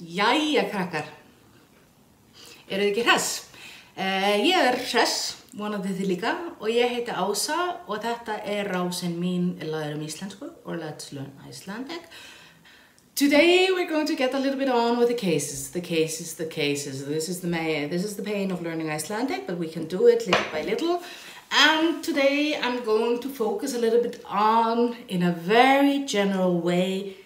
Jæja krakkar, eru þið ekki hress? Uh, ég er hress, vonandi þið líka, og ég heiti Ása og þetta er rásin mín Lærum Íslensku or Let's Learn Icelandic. Today we're going to get a little bit on with the cases, the cases, the cases. This is the this is the pain of learning Icelandic, but we can do it little by little. And today I'm going to focus a little bit on, in a very general way,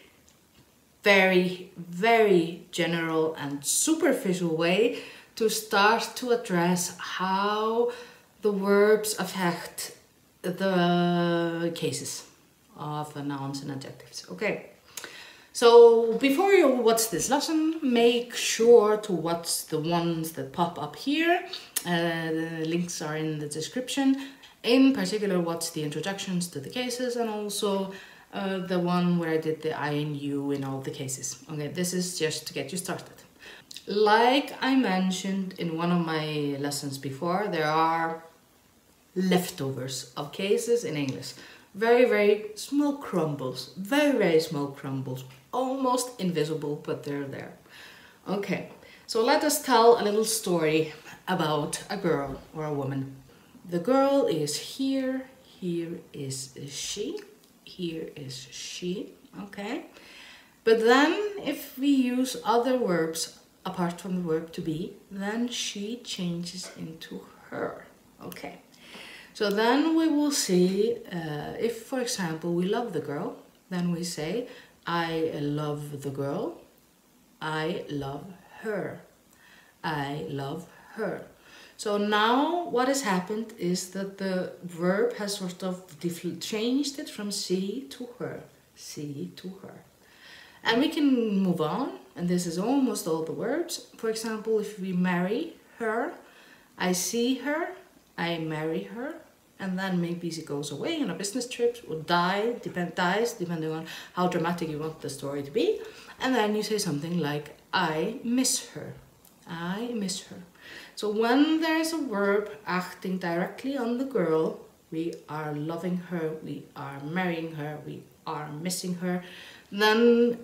very, very general and superficial way to start to address how the verbs affect the cases of nouns and adjectives. Okay. So before you watch this lesson, make sure to watch the ones that pop up here. Uh, the links are in the description. In particular, watch the introductions to the cases and also uh, the one where I did the I and in all the cases. Okay, this is just to get you started. Like I mentioned in one of my lessons before, there are leftovers of cases in English. Very, very small crumbles, very, very small crumbles, almost invisible, but they're there. Okay, so let us tell a little story about a girl or a woman. The girl is here, here is she, here is she, okay? But then if we use other verbs apart from the verb to be, then she changes into her, okay? So then we will see uh, if, for example, we love the girl, then we say, I love the girl, I love her, I love her. So now what has happened is that the verb has sort of changed it from she to her, she to her. And we can move on, and this is almost all the verbs. For example, if we marry her, I see her, I marry her, and then maybe she goes away on a business trip or die, depend, dies, depending on how dramatic you want the story to be. And then you say something like, I miss her, I miss her. So when there's a verb acting directly on the girl, we are loving her, we are marrying her, we are missing her, then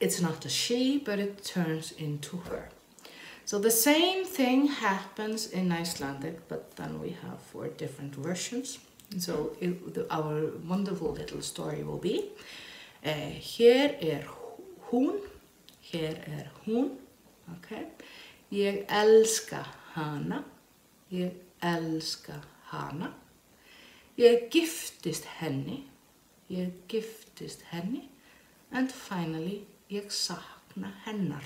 it's not a she, but it turns into her. So the same thing happens in Icelandic, but then we have four different versions. So it, the, our wonderful little story will be uh, Hér er hún, hér er hún, okay? Ég elska hana, ég elska hana. Ég giftist henni, ég giftist henni. And finally, ég sakna hennar.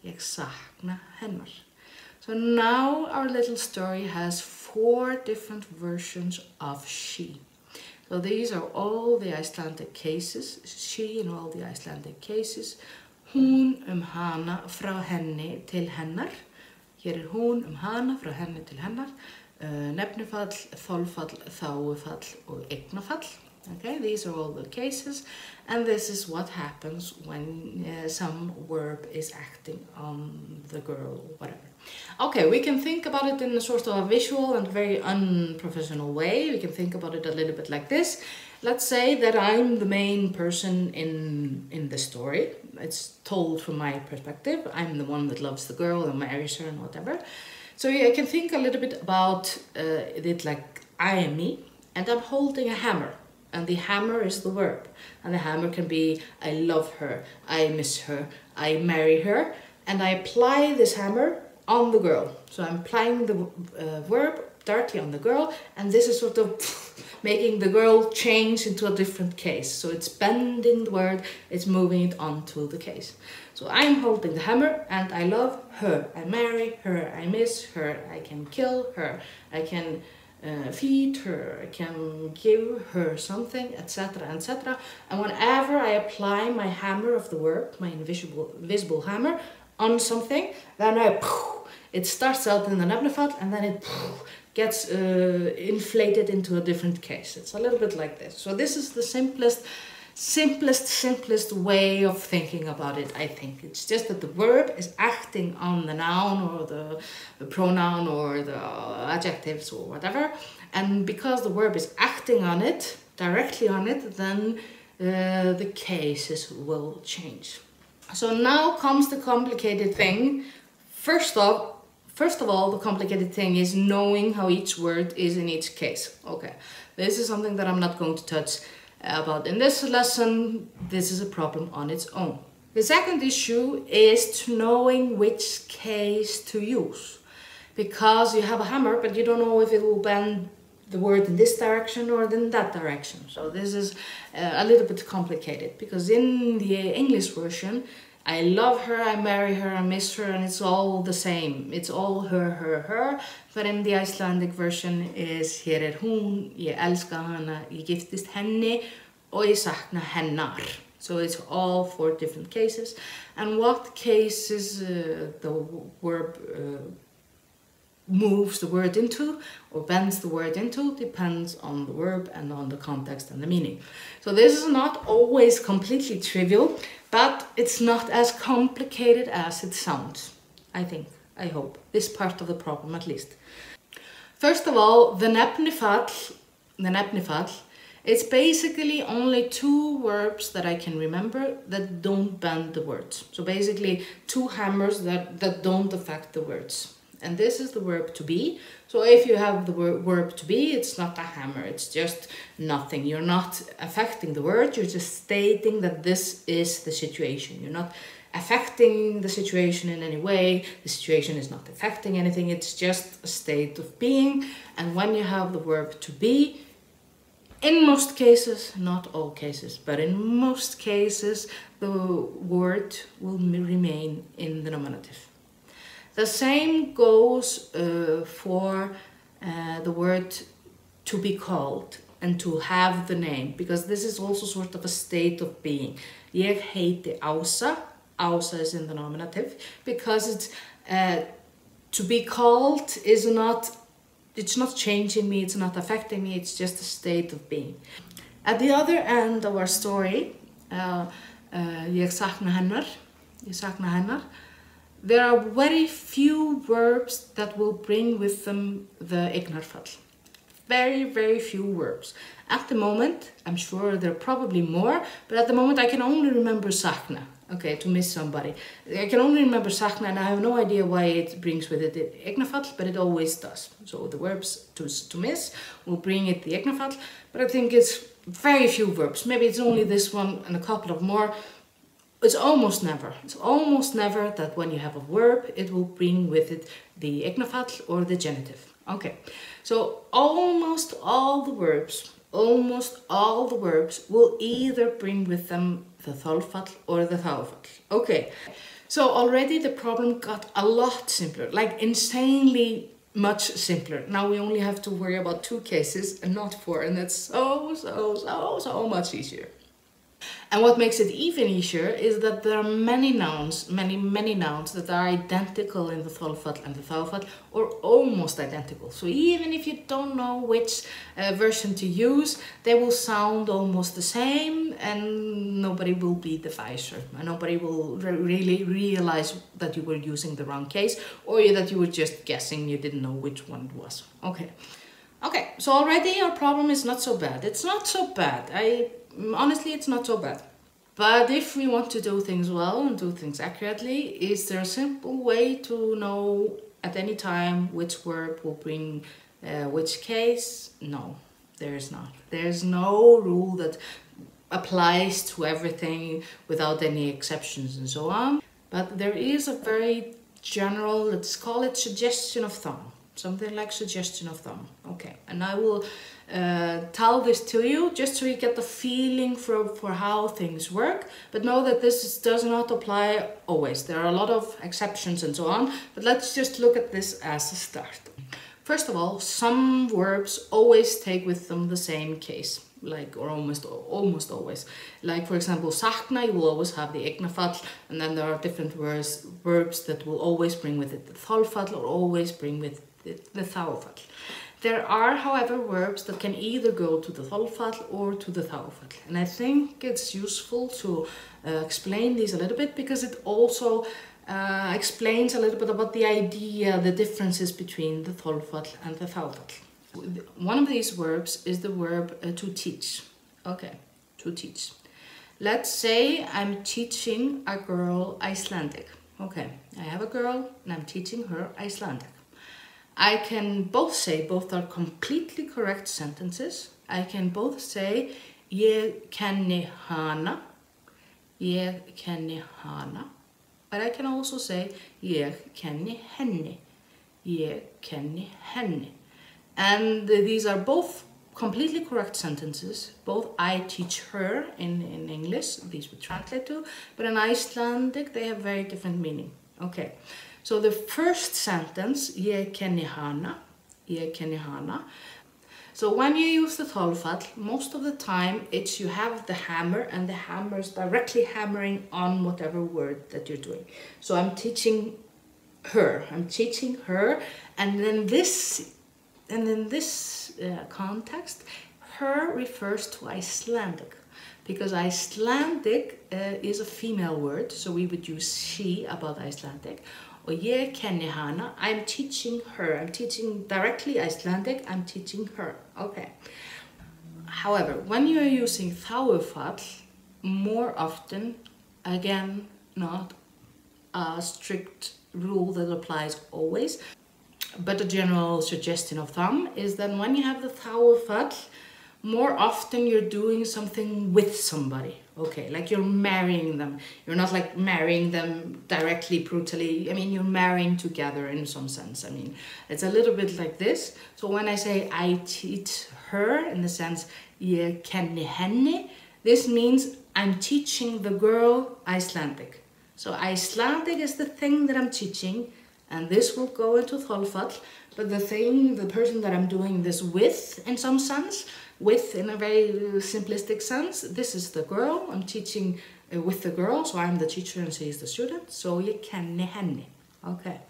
Ég sakna hennar. So now our little story has four different versions of she. So these are all the Icelandic cases, she in all the Icelandic cases. Hún um hana frá henni til hennar. Hér er hún um hana frá henni til hennar. Uh, nefnifall, þolfall, þáufall og eignafall. Okay, these are all the cases, and this is what happens when uh, some verb is acting on the girl, whatever. Okay, we can think about it in a sort of a visual and very unprofessional way. We can think about it a little bit like this. Let's say that I'm the main person in in the story. It's told from my perspective. I'm the one that loves the girl and marries her and whatever. So I can think a little bit about uh, it like I am me, and I'm holding a hammer and the hammer is the verb and the hammer can be I love her, I miss her, I marry her and I apply this hammer on the girl. So I'm applying the uh, verb directly on the girl and this is sort of making the girl change into a different case. So it's bending the word, it's moving it onto the case. So I'm holding the hammer and I love her, I marry her, I miss her, I can kill her, I can uh, feed her, I can give her something, etc., etc. And whenever I apply my hammer of the verb, my invisible visible hammer, on something, then I it starts out in the nefnifall and then it gets uh, inflated into a different case. It's a little bit like this. So this is the simplest simplest, simplest way of thinking about it, I think. It's just that the verb is acting on the noun or the, pronoun or the adjectives or whatever. And because the verb is acting on it, directly on it, then uh, the cases will change. So now comes the complicated thing. First of, first of all, the complicated thing is knowing how each word is in each case. Okay, this is something that I'm not going to touch about in this lesson. This is a problem on its own. The second issue is to knowing which case to use. Because you have a hammer, but you don't know if it will bend the word in this direction or in that direction. So this is uh, a little bit complicated because in the English version, I love her, I marry her, I miss her, and it's all the same. It's all her, her, her. But in the Icelandic version is hér er hún, ég elska hana, ég giftist henni og ég sakna hennar. So it's all four different cases. And what cases uh, the verb uh, moves the word into or bends the word into depends on the verb and on the context and the meaning. So this is not always completely trivial, but it's not as complicated as it sounds, I think, I hope. This part of the problem at least. First of all, the nefnifall, the nefnifall, it's basically only two verbs that I can remember that don't bend the words. So basically two hammers that, that don't affect the words and this is the verb to be. So if you have the verb to be, it's not a hammer, it's just nothing. You're not affecting the word, you're just stating that this is the situation. You're not affecting the situation in any way, the situation is not affecting anything, it's just a state of being. And when you have the verb to be, in most cases, not all cases, but in most cases, the word will remain in the nominative. The same goes uh, for uh, the word to be called and to have the name because this is also sort of a state of being. Ég heiti Ása, Ása is in the nominative because it's uh, to be called is not it's not changing me, it's not affecting me, it's just a state of being. At the other end of our story, uh, uh, ég sakna hennar, ég sakna hennar, there are very few verbs that will bring with them the eignarfall. Very, very few verbs. At the moment, I'm sure there are probably more, but at the moment I can only remember sakna, okay, to miss somebody. I can only remember sakna and I have no idea why it brings with it the eignarfall, but it always does. So the verbs to, to miss will bring it the eignarfall, but I think it's very few verbs. Maybe it's only this one and a couple of more, it's almost never, it's almost never that when you have a verb, it will bring with it the eignarfall or the genitive. Okay, so almost all the verbs, almost all the verbs will either bring with them the þolfall or the þágufall. Okay, so already the problem got a lot simpler, like insanely much simpler. Now we only have to worry about two cases and not four, and that's so, so, so, so much easier. And what makes it even easier is that there are many nouns, many, many nouns that are identical in the þolfall and the þágufall or almost identical. So even if you don't know which uh, version to use, they will sound almost the same and nobody will be the. And nobody will re really realize that you were using the wrong case or that you were just guessing you didn't know which one it was. Okay. Okay, so already our problem is not so bad. It's not so bad. I honestly, it's not so bad. But if we want to do things well and do things accurately, is there a simple way to know at any time which verb will bring uh, which case? No, there is not. There's no rule that applies to everything without any exceptions and so on. But there is a very general, let's call it suggestion of thumb. Something like suggestion of thumb. Okay, and I will uh, tell this to you just so you get the feeling for, for how things work. But know that this is, does not apply always. There are a lot of exceptions and so on. But let's just look at this as a start. First of all, some verbs always take with them the same case like or almost almost always like for example sakna you will always have the eignarfall and then there are different words verbs that will always bring with it the þolfall or always bring with it the þágufall there are, however, verbs that can either go to the þolfall or to the þágufall. And I think it's useful to uh, explain these a little bit because it also uh, explains a little bit about the idea, the differences between the þolfall and the þágufall. One of these verbs is the verb uh, to teach. Okay, to teach. Let's say I'm teaching a girl Icelandic. Okay, I have a girl and I'm teaching her Icelandic. I can both say, both are completely correct sentences. I can both say, ég kenni hana, ég kenni hana. But I can also say, ég kenni henni, ég kenni henni. And these are both completely correct sentences. Both I teach her in, in English, these would translate to, but in Icelandic they have very different meaning. Okay, so the first sentence, ég kenni hana, ég kenni hana. So when you use the þolfall, most of the time it's you have the hammer and the hammer is directly hammering on whatever word that you're doing. So I'm teaching her, I'm teaching her, and then this and in this uh, context, her refers to Icelandic because Icelandic uh, is a female word, so we would use she about Icelandic. Og ég kenni hana, I'm teaching her, I'm teaching directly Icelandic, I'm teaching her. Okay. However, when you are using þágufall, more often, again, not a strict rule that applies always, but a general suggestion of thumb is that when you have the þágufall, more often you're doing something with somebody. Okay, like you're marrying them. You're not like marrying them directly, brutally. I mean, you're marrying together in some sense. I mean, it's a little bit like this. So when I say I teach her, in the sense, this means I'm teaching the girl Icelandic. So Icelandic is the thing that I'm teaching and this will go into þolfall but the thing the person that i'm doing this with in some sense with in a very simplistic sense this is the girl. I'm teaching uh, with the girl so i'm the teacher and she is the student. So you kenni henni okay.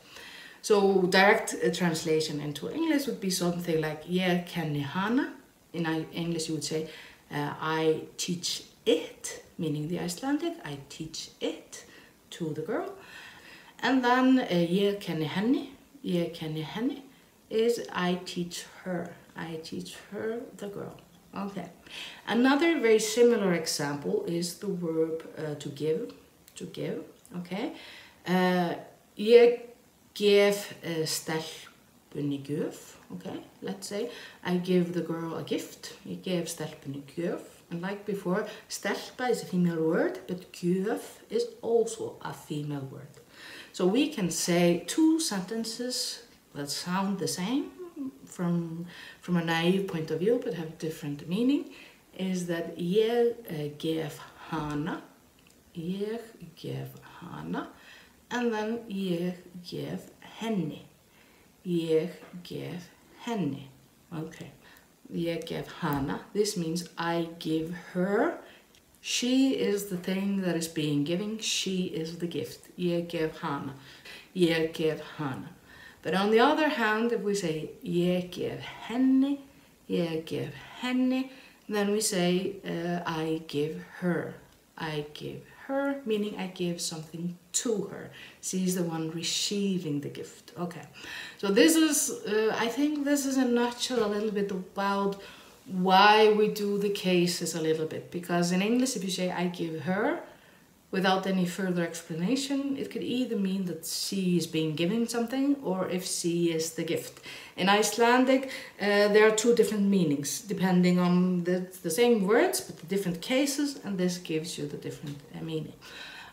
So direct uh, translation into english would be something like ég kenni hana. In english you would say uh, i teach it meaning the icelandic i teach it to the girl and then uh, ég kenni henni, ég kenni henni is I teach her. I teach her, the girl. Okay. Another very similar example is the verb uh, to give. To give. Okay. Uh, ég gef uh, stelpunni gjöf. Okay. Let's say I give the girl a gift. Ég gef stelpunni gjöf. And like before, stelpa is a female word, but gjöf is also a female word. So we can say two sentences that sound the same from, from a naive point of view but have different meaning is that ég uh, gef hana, ég gef hana and then ég gef henni, ég gef henni. Okay, ég gef hana, this means I give her she is the thing that is being given. She is the gift. Ég gef hana. Ég gef hana. But on the other hand, if we say ég gef henni, ég gef henni, then we say uh, I give her. I give her, meaning I give something to her. She's the one receiving the gift. Okay, so this is, uh, I think this is a nutshell a little bit about why we do the cases a little bit because in English if you say I give her without any further explanation it could either mean that she is being given something or if she is the gift. In Icelandic uh, there are two different meanings depending on the, the same words but the different cases and this gives you the different uh, meaning.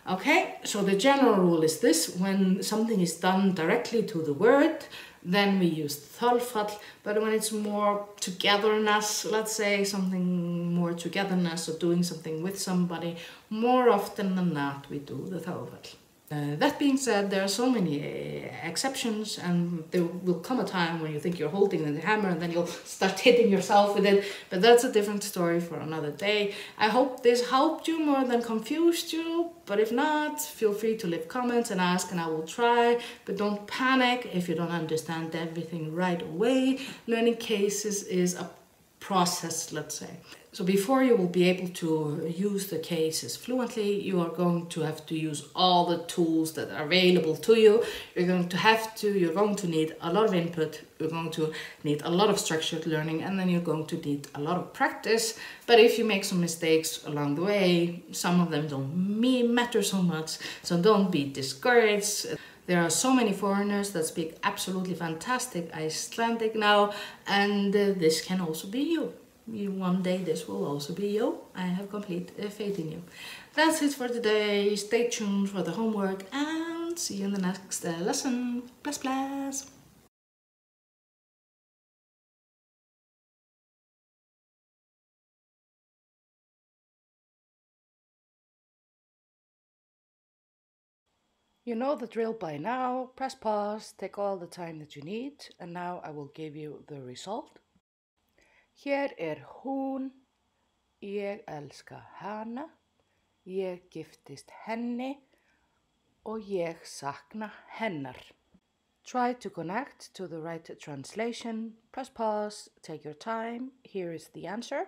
Okay, so the general rule is this, when something is done directly to the word, then we use þolfall, but when it's more togetherness, let's say something more togetherness or doing something with somebody, more often than not we do the þágufall. Uh, that being said, there are so many uh, exceptions and there will come a time when you think you're holding the hammer and then you'll start hitting yourself with it, but that's a different story for another day. I hope this helped you more than confused you, but if not, feel free to leave comments and ask and I will try, but don't panic if you don't understand everything right away. Learning cases is a process, let's say. So before you will be able to use the cases fluently, you are going to have to use all the tools that are available to you. You're going to have to, you're going to need a lot of input, you're going to need a lot of structured learning, and then you're going to need a lot of practice. But if you make some mistakes along the way, some of them don't matter so much, so don't be discouraged. There are so many foreigners that speak absolutely fantastic Icelandic now, and uh, this can also be you. you. You one day this will also be you. I have complete uh, faith in you. That's it for today. Stay tuned for the homework and see you in the next uh, lesson. Bless, bless. You know the drill by now. Press pause, take all the time that you need, and now I will give you the result. Hér er hún, ég elska hana, ég giftist henni og ég sakna hennar. Try to connect to the right translation. Press pause, take your time. Here is the answer.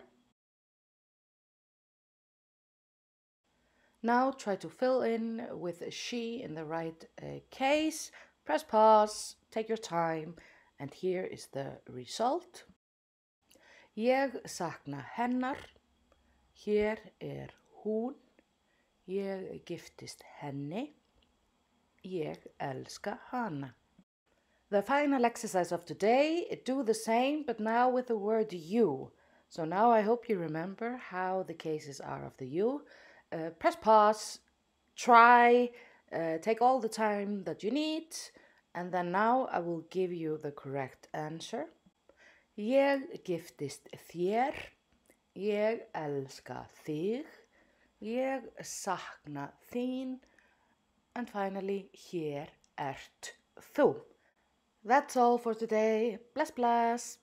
Now try to fill in with she in the right uh, case. Press pause, take your time, and here is the result. Ég sakna hennar. Hér er hún. Ég giftist henni. Ég elska hana. The final exercise of today, do the same but now with the word you. So now I hope you remember how the cases are of the you. Uh, press pause, try, uh, take all the time that you need, and then now I will give you the correct answer. Ég giftist þér, ég elska þig, ég sakna þín, and finally, hér ert þú. That's all for today. Bless, bless.